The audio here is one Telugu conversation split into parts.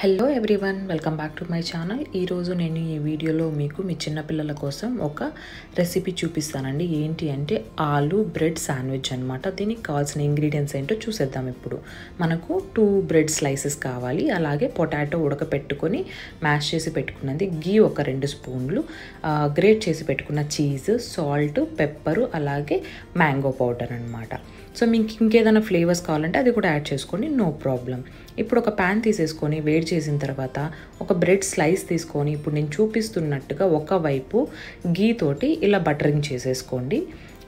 Hello everyone welcome back to my channel ఈరోజు నేను ఈ వీడియోలో మీకు మీ చిన్నపిల్లల కోసం ఒక రెసిపీ చూపిస్తానండి. ఏంటి అంటే ఆలు బ్రెడ్ శాండ్విచ్ అనమాట దీనికి కావాల్సిన ఇంగ్రీడియంట్స్ ఏంటో చూసేద్దాం ఇప్పుడు. మనకు టూ బ్రెడ్ స్లైసెస్ కావాలి. అలాగే పొటాటో ఉడకపెట్టుకొని మ్యాష్ చేసి పెట్టుకున్నది. గీ ఒక రెండు స్పూన్లు. గ్రేట్ చేసి పెట్టుకున్న చీజ్ సాల్ట్ పెప్పరు అలాగే మ్యాంగో పౌడర్ అనమాట సో మీకు ఇంకేదైనా ఫ్లేవర్స్ కావాలంటే అది కూడా యాడ్ చేసుకోండి నో ప్రాబ్లం. ఇప్పుడు ఒక ప్యాన్ తీసేసుకొని వేడి చేసిన తర్వాత ఒక బ్రెడ్ స్లైస్ తీసుకొని ఇప్పుడు నేను చూపిస్తున్నట్టుగా ఒకవైపు గీ తోటి ఇలా బటరింగ్ చేసేసుకోండి.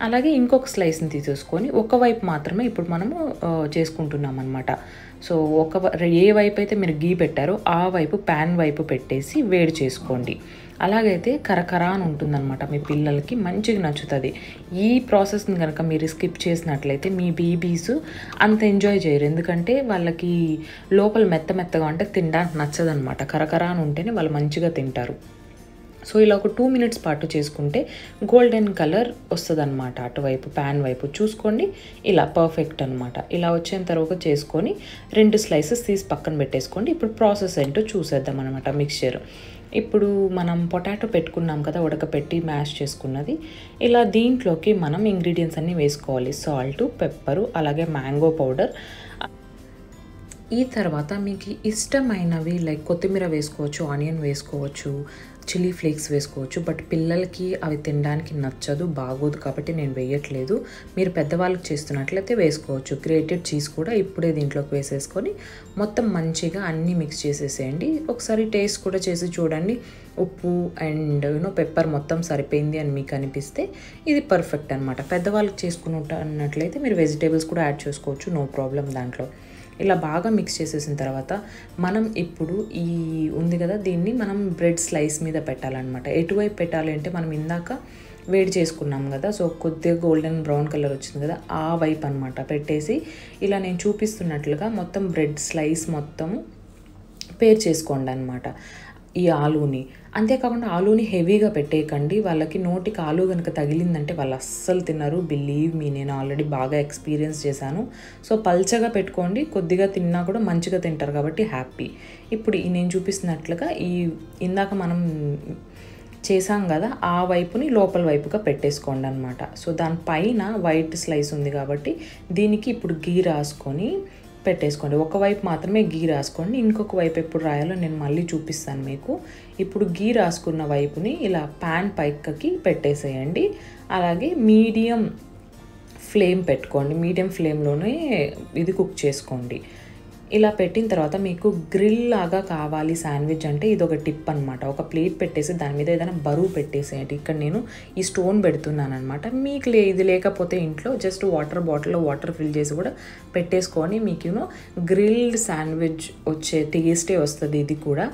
అలాగే ఇంకొక స్లైస్ని తీసేసుకొని ఒకవైపు మాత్రమే ఇప్పుడు మనము చేసుకుంటున్నాం అనమాట సో ఒక ఏ వైపు అయితే మీరు గీ పెట్టారో ఆ వైపు ప్యాన్ వైపు పెట్టేసి వేడి చేసుకోండి. అలాగైతే కరకర అని ఉంటుందన్నమాట. మీ పిల్లలకి మంచిగా నచ్చుతుంది. ఈ ప్రాసెస్ని కనుక మీరు స్కిప్ చేసినట్లయితే మీ బేబీస్ అంత ఎంజాయ్ చేయరు. ఎందుకంటే వాళ్ళకి లోపల మెత్త మెత్తగా అంటే తినడానికి నచ్చదనమాట కరకర అని ఉంటేనే వాళ్ళు మంచిగా తింటారు. సో ఇలా ఒక టూ మినిట్స్ పాటు చేసుకుంటే గోల్డెన్ కలర్ వస్తుంది అనమాట అటువైపు ప్యాన్ వైపు చూసుకోండి. ఇలా పర్ఫెక్ట్ అనమాట ఇలా వచ్చిన తర్వాత చేసుకొని రెండు స్లైసెస్ తీసి పక్కన పెట్టేసుకోండి. ఇప్పుడు ప్రాసెస్ ఏంటో చూసేద్దాం అనమాట మిక్చర్. ఇప్పుడు మనం పొటాటో పెట్టుకున్నాం కదా ఉడకపెట్టి మ్యాష్ చేసుకున్నది. ఇలా దీంట్లోకి మనం ఇంగ్రీడియంట్స్ అన్నీ వేసుకోవాలి. సాల్ట్ పెప్పరు అలాగే మ్యాంగో పౌడర్. ఈ తర్వాత మీకు ఇష్టమైనవి లైక్ కొత్తిమీర వేసుకోవచ్చు ఆనియన్ వేసుకోవచ్చు చిల్లీ ఫ్లేక్స్ వేసుకోవచ్చు బట్ పిల్లలకి అవి తినడానికి నచ్చదు బాగోదు కాబట్టి నేను వేయట్లేదు. మీరు పెద్దవాళ్ళకి చేస్తున్నట్లయితే వేసుకోవచ్చు. గ్రేటెడ్ చీజ్ కూడా ఇప్పుడే దీంట్లోకి వేసేసుకొని మొత్తం మంచిగా అన్నీ మిక్స్ చేసేసేయండి. ఒకసారి టేస్ట్ కూడా చేసి చూడండి. ఉప్పు అండ్ యూనో పెప్పర్ మొత్తం సరిపోయింది అని మీకు అనిపిస్తే ఇది పర్ఫెక్ట్ అనమాట పెద్దవాళ్ళకి చేసుకున్నట్లయితే మీరు వెజిటేబుల్స్ కూడా యాడ్ చేసుకోవచ్చు నో ప్రాబ్లం దాంట్లో. ఇలా బాగా మిక్స్ చేసేసిన తర్వాత మనం ఇప్పుడు ఈ ఉంది కదా దీన్ని మనం బ్రెడ్ స్లైస్ మీద పెట్టాలన్నమాట. ఎటువైపు పెట్టాలి అంటే మనం ఇందాక వేడి చేసుకున్నాం కదా సో కొద్దిగా గోల్డెన్ బ్రౌన్ కలర్ వచ్చింది కదా ఆ వైపు అనమాట పెట్టేసి ఇలా నేను చూపిస్తున్నట్లుగా మొత్తం బ్రెడ్ స్లైస్ మొత్తము పేర్ చేసుకోండి అనమాట ఈ ఆలూని. అంతేకాకుండా ఆలూని హెవీగా పెట్టేయకండి. వాళ్ళకి నోటికి ఆలు కనుక తగిలిందంటే వాళ్ళు అస్సలు తిన్నారు బిలీవ్ మీ నేను ఆల్రెడీ బాగా ఎక్స్పీరియన్స్ చేశాను. సో పల్చగా పెట్టుకోండి. కొద్దిగా తిన్నా కూడా మంచిగా తింటారు కాబట్టి హ్యాపీ. ఇప్పుడు ఈ నేను చూపిస్తున్నట్లుగా ఈ ఇందాక మనం చేసాం కదా ఆ వైపుని లోపల వైపుగా పెట్టేసుకోండి అనమాట సో దానిపైన వైట్ స్లైస్ ఉంది కాబట్టి దీనికి ఇప్పుడు గీ రాసుకొని పెట్టేసుకోండి. ఒకవైపు మాత్రమే గీ రాసుకోండి. ఇంకొక వైపు ఎప్పుడు రాయాలో నేను మళ్ళీ చూపిస్తాను మీకు. ఇప్పుడు గీ రాసుకున్న వైపుని ఇలా ప్యాన్ పైకకి పెట్టేసేయండి. అలాగే మీడియం ఫ్లేమ్ పెట్టుకోండి. మీడియం ఫ్లేమ్లోనే ఇది కుక్ చేసుకోండి. ఇలా పెట్టిన తర్వాత మీకు గ్రిల్ లాగా కావాలి శాండ్విచ్ అంటే ఇది ఒక టిప్ అనమాట ఒక ప్లేట్ పెట్టేసి దాని మీద ఏదైనా బరువు పెట్టేసేయండి. ఇక్కడ నేను ఈ స్టోన్ పెడుతున్నాను అనమాట మీకు లే ఇది లేకపోతే ఇంట్లో జస్ట్ వాటర్ బాటిల్లో వాటర్ ఫిల్ చేసి కూడా పెట్టేసుకొని మీకు యూనో గ్రిల్డ్ శాండ్విచ్ వచ్చే టేస్టే వస్తుంది ఇది కూడా.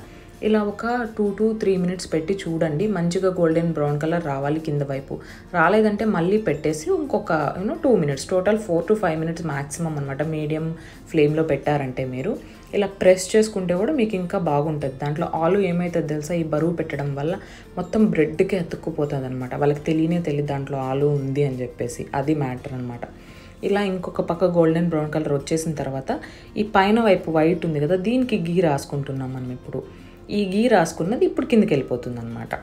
ఇలా ఒక టూ టు త్రీ మినిట్స్ పెట్టి చూడండి. మంచిగా గోల్డెన్ బ్రౌన్ కలర్ రావాలి కింద వైపు. రాలేదంటే మళ్ళీ పెట్టేసి ఇంకొక you know two minutes total four to five minutes maximum అనమాట మీడియం ఫ్లేమ్లో పెట్టారంటే మీరు. ఇలా ప్రెస్ చేసుకుంటే కూడా మీకు ఇంకా బాగుంటుంది. దాంట్లో ఆలు ఏమవుతుంది తెలుసా? ఈ బరువు పెట్టడం వల్ల మొత్తం బ్రెడ్కి అతుక్కుపోతుంది అనమాట వాళ్ళకి తెలియనే తెలియదు దాంట్లో ఆలు ఉంది అని చెప్పేసి. అది మ్యాటర్ అనమాట ఇలా ఇంకొక పక్క గోల్డెన్ బ్రౌన్ కలర్ వచ్చేసిన తర్వాత ఈ పైన వైపు వైట్ ఉంది కదా దీనికి గీ రాసుకుంటున్నాం మనం ఇప్పుడు. ఈ గీ రాసుకున్నది ఇప్పుడు కిందకి వెళ్ళిపోతుంది అనమాట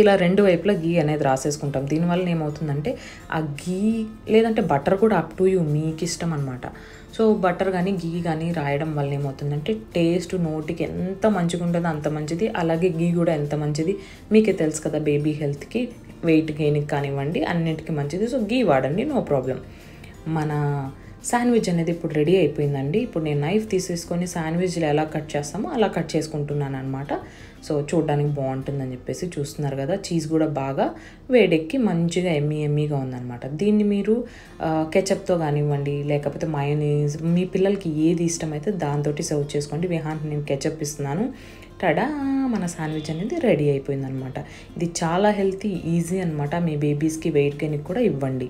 ఇలా రెండు వైపులా గీ అనేది రాసేసుకుంటాం. దీనివల్ల ఏమవుతుందంటే ఆ గీ లేదంటే బటర్ కూడా అప్ టు యూ మీకు ఇష్టం అనమాట సో బటర్ కానీ గీ కానీ రాయడం వల్ల ఏమవుతుందంటే టేస్ట్ నోటికి ఎంత మంచిగా ఉంటుందో అంత మంచిది. అలాగే గీ కూడా ఎంత మంచిది మీకే తెలుసు కదా బేబీ హెల్త్కి వెయిట్ గెయిన్కి కానివ్వండి అన్నిటికీ మంచిది. సో గీ వాడండి నో ప్రాబ్లం మన శాండ్విచ్ అనేది ఇప్పుడు రెడీ అయిపోయిందండి. ఇప్పుడు నేను నైఫ్ తీసేసుకొని శాండ్విచ్లు ఎలా కట్ చేస్తామో అలా కట్ చేసుకుంటున్నాను అనమాట సో చూడడానికి బాగుంటుందని చెప్పేసి చూస్తున్నారు కదా. చీజ్ కూడా బాగా వేడెక్కి మంచిగా ఎమ్మీ ఎమ్మీగా ఉందన్నమాట. దీన్ని మీరు కెచప్తో కానివ్వండి లేకపోతే మయోనీస్ మీ పిల్లలకి ఏది ఇష్టమైతే దాంతో సర్వ్ చేసుకోండి. విహాన్ నేను కెచప్ ఇస్తున్నాను. టడా మన శాండ్విచ్ అనేది రెడీ అయిపోయిందనమాట ఇది చాలా హెల్తీ ఈజీ అనమాట మీ బేబీస్కి వెయిట్ గెయిన్కి కూడా ఇవ్వండి.